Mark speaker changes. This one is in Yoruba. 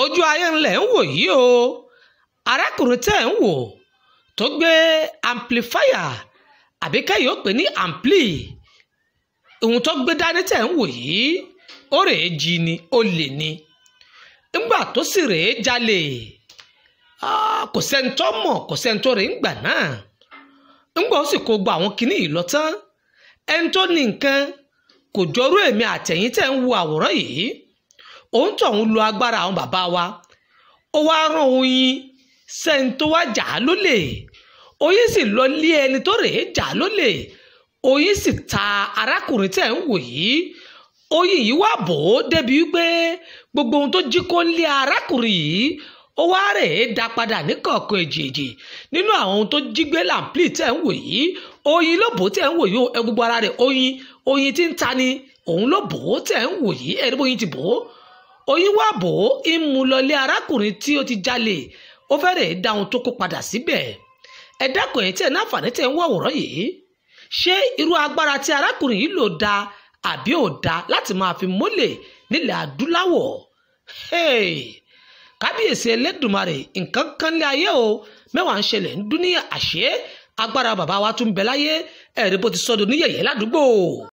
Speaker 1: ojú ayé ńlẹ̀ ń wò yìí o. Arákùnrin tẹ́ ń wò tó gbé amplifier àbí kẹ́yìn ó pè ní ampli. Ohun tó gbé dání tẹ́ ń wò yìí ó rèé jí ni ó lè ní ńgbà tó sì rèé jalè. Kò sẹ́ni tó mọ̀ kò sẹ́ni tó rèé ńgbà náà. Ńgbà ó sì kó gba àwọn kinní yìí lọ tán. Ẹni tó ní nǹkan kò jọrú èmi àtẹ̀yìn tẹ́ ń wo àwòrán yìí òun tó ń lo agbára àwọn bàbá wa. Ó wá rán oyin sẹ́ni tó wá jà á lólè. Oyin sì lọ lé ẹni tó rèé jà á lólè. Oyin sì ta arákùnrin tẹ́ ń wò yìí. Oyin yìí wá bò ó débi wípé gbogbo ohun tó jí kó ń lé arákùnrin yìí ó wá rèé dá padà ní kọ̀ọ̀kan èjèèjì. Nínú àwọn ohun tó jí gbé làǹpìlì tẹ́ ń wò yìí oyin ló bò ó tẹ́ ń wò yìí gbogbo ara rẹ̀ oyin oyin tí ń ta ni òun ló bò ó tẹ́ ń wò yìí. Ẹ̀rí bóyin ti bò ó oyin wá bò ó ń mú lọlé arákùnrin tí ó ti jalè. Ó fẹ́ rèé dá ohun tó kó padà síbẹ̀. Ẹ dákun ẹ̀ tí ẹ̀ náfààní tẹ̀ ń wọ àwòrán yìí. Ṣé irú agbára tí arákùnrin yìí lò da àbí ò da láti máa fi mólè nílẹ̀ adúláwọ̀? Kábíyèsí ẹlẹ́dùnmarè nǹkan kan lé ayé o. Mẹ́wàá ń ṣẹlẹ̀ ń dún ní àṣẹ agbára bàbá wa tún bẹ láyé. Ẹ̀rí bó ti sọdọ̀ níyẹ̀yẹ́ ládùúgbò.